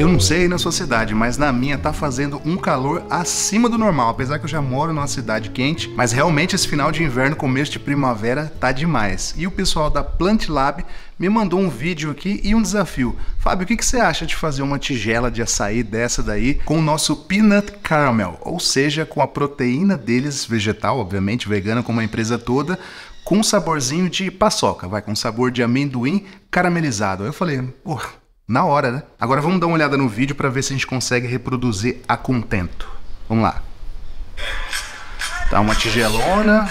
Eu não sei na sua cidade, mas na minha tá fazendo um calor acima do normal, apesar que eu já moro numa cidade quente, mas realmente esse final de inverno, começo de primavera, tá demais. E o pessoal da Plant Lab me mandou um vídeo aqui e um desafio. Fábio, o que, que você acha de fazer uma tigela de açaí dessa daí com o nosso peanut caramel, ou seja, com a proteína deles, vegetal, obviamente, vegana como a empresa toda, com um saborzinho de paçoca, vai com sabor de amendoim caramelizado. Eu falei, porra, na hora, né? Agora vamos dar uma olhada no vídeo para ver se a gente consegue reproduzir a contento. Vamos lá. Tá uma tigelona.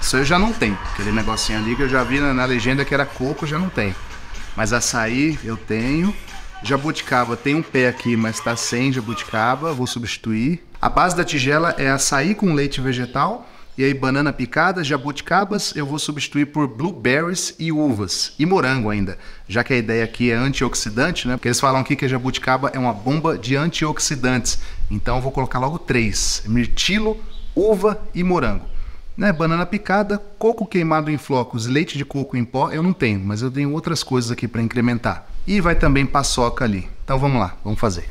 Isso eu já não tem. Aquele negocinho ali que eu já vi na, na legenda que era coco, já não tem. Mas açaí eu tenho. Jabuticaba tem um pé aqui, mas está sem jabuticaba, vou substituir. A base da tigela é açaí com leite vegetal e aí, banana picada, jabuticabas, eu vou substituir por blueberries e uvas. E morango ainda, já que a ideia aqui é antioxidante, né? Porque eles falam aqui que a jabuticaba é uma bomba de antioxidantes. Então eu vou colocar logo três: mirtilo, uva e morango. Né? Banana picada, coco queimado em flocos, leite de coco em pó, eu não tenho, mas eu tenho outras coisas aqui para incrementar. E vai também paçoca ali. Então vamos lá, vamos fazer.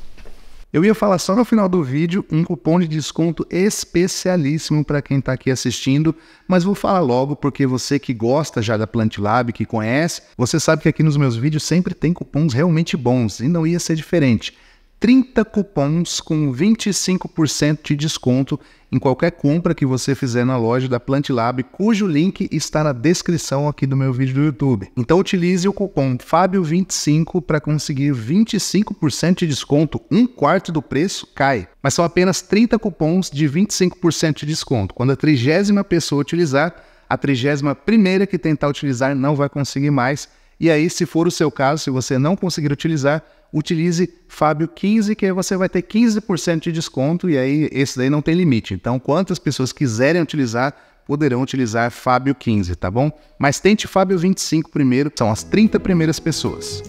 Eu ia falar só no final do vídeo um cupom de desconto especialíssimo para quem está aqui assistindo, mas vou falar logo porque você que gosta já da Plant Lab, que conhece, você sabe que aqui nos meus vídeos sempre tem cupons realmente bons e não ia ser diferente. 30 cupons com 25% de desconto em qualquer compra que você fizer na loja da Plant Lab, cujo link está na descrição aqui do meu vídeo do YouTube. Então utilize o cupom Fábio25 para conseguir 25% de desconto, um quarto do preço cai. Mas são apenas 30 cupons de 25% de desconto. Quando a trigésima pessoa utilizar, a trigésima primeira que tentar utilizar não vai conseguir mais. E aí, se for o seu caso, se você não conseguir utilizar, utilize Fábio 15, que aí você vai ter 15% de desconto e aí esse daí não tem limite. Então, quantas pessoas quiserem utilizar, poderão utilizar Fábio 15, tá bom? Mas tente Fábio 25 primeiro, são as 30 primeiras pessoas.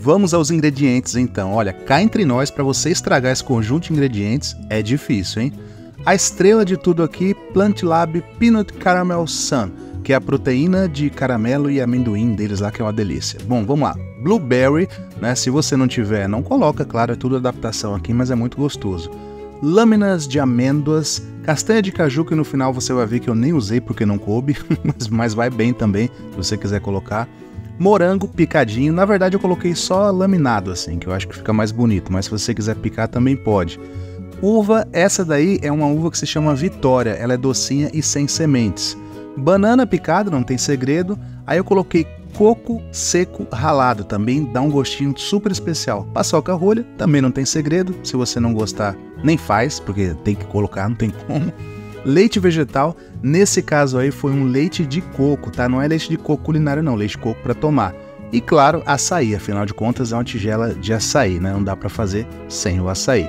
Vamos aos ingredientes então. Olha, cá entre nós, para você estragar esse conjunto de ingredientes é difícil, hein? A estrela de tudo aqui, Plant Lab Peanut Caramel Sun que é a proteína de caramelo e amendoim deles lá, que é uma delícia. Bom, vamos lá. Blueberry, né? Se você não tiver, não coloca, claro, é tudo adaptação aqui, mas é muito gostoso. Lâminas de amêndoas, castanha de caju, que no final você vai ver que eu nem usei porque não coube, mas, mas vai bem também, se você quiser colocar. Morango picadinho, na verdade eu coloquei só laminado assim, que eu acho que fica mais bonito, mas se você quiser picar também pode. Uva, essa daí é uma uva que se chama Vitória, ela é docinha e sem sementes. Banana picada, não tem segredo. Aí eu coloquei coco seco ralado, também dá um gostinho super especial. Paçoca rolha, também não tem segredo. Se você não gostar, nem faz, porque tem que colocar, não tem como. Leite vegetal, nesse caso aí foi um leite de coco, tá? Não é leite de coco culinário não, leite de coco para tomar. E claro, açaí, afinal de contas é uma tigela de açaí, né? Não dá para fazer sem o açaí.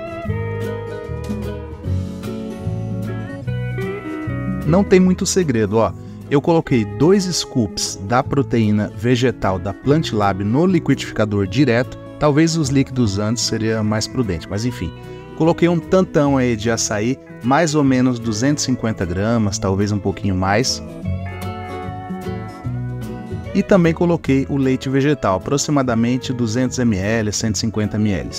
Não tem muito segredo, ó. Eu coloquei dois scoops da proteína vegetal da Plant Lab no liquidificador direto. Talvez os líquidos antes seria mais prudente, mas enfim. Coloquei um tantão aí de açaí, mais ou menos 250 gramas, talvez um pouquinho mais. E também coloquei o leite vegetal, aproximadamente 200 ml, 150 ml.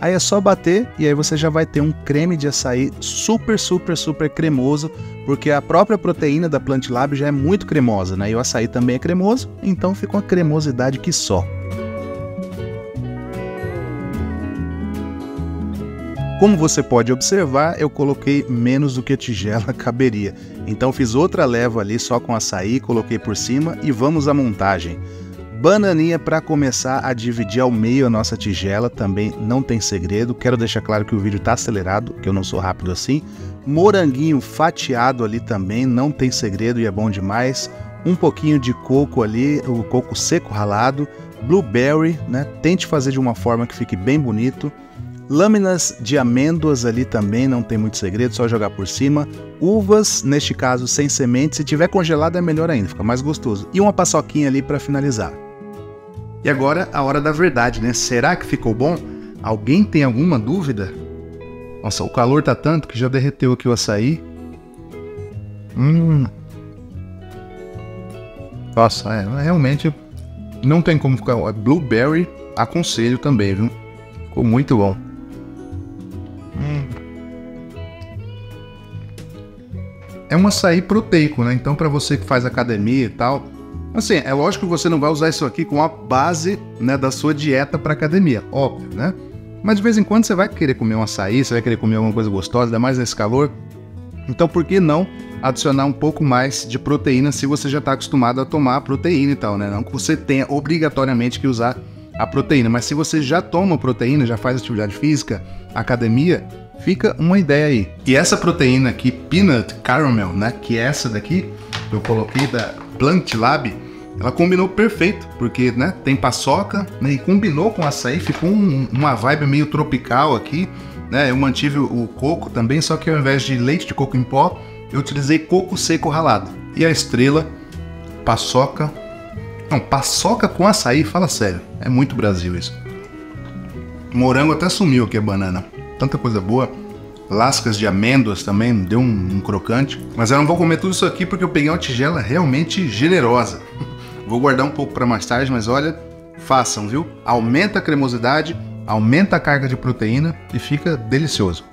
Aí é só bater e aí você já vai ter um creme de açaí super, super, super cremoso, porque a própria proteína da Plant Lab já é muito cremosa, né? E o açaí também é cremoso, então fica uma cremosidade que só. Como você pode observar, eu coloquei menos do que a tigela caberia. Então fiz outra leva ali só com açaí, coloquei por cima e vamos à montagem. Bananinha para começar a dividir ao meio a nossa tigela, também não tem segredo. Quero deixar claro que o vídeo está acelerado, que eu não sou rápido assim. Moranguinho fatiado ali também, não tem segredo e é bom demais. Um pouquinho de coco ali, o coco seco ralado. Blueberry, né? Tente fazer de uma forma que fique bem bonito. Lâminas de amêndoas ali também, não tem muito segredo, só jogar por cima. Uvas, neste caso sem semente, se tiver congelado é melhor ainda, fica mais gostoso. E uma paçoquinha ali para finalizar. E agora a hora da verdade, né? Será que ficou bom? Alguém tem alguma dúvida? Nossa, o calor tá tanto que já derreteu aqui o açaí. Hum. Nossa, é, realmente não tem como ficar. Blueberry, aconselho também, viu? Ficou muito bom. Hum. É um açaí proteico, né? Então, para você que faz academia e tal, assim, é lógico que você não vai usar isso aqui com a base né, da sua dieta para academia, óbvio, né? Mas de vez em quando você vai querer comer um açaí, você vai querer comer alguma coisa gostosa, ainda mais nesse calor. Então, por que não adicionar um pouco mais de proteína se você já está acostumado a tomar proteína e tal, né? Não que você tenha obrigatoriamente que usar a proteína, mas se você já toma proteína, já faz atividade física, academia, fica uma ideia aí. E essa proteína aqui, Peanut Caramel, né? Que é essa daqui, eu coloquei da Plant Lab, ela combinou perfeito, porque né, tem paçoca né, e combinou com açaí, ficou um, uma vibe meio tropical aqui. Né? Eu mantive o coco também, só que ao invés de leite de coco em pó, eu utilizei coco seco ralado. E a estrela, paçoca. Não, paçoca com açaí, fala sério. É muito Brasil isso. Morango até sumiu aqui a banana. Tanta coisa boa. Lascas de amêndoas também, deu um, um crocante. Mas eu não vou comer tudo isso aqui porque eu peguei uma tigela realmente generosa. Vou guardar um pouco para mais tarde, mas olha, façam, viu? Aumenta a cremosidade, aumenta a carga de proteína e fica delicioso.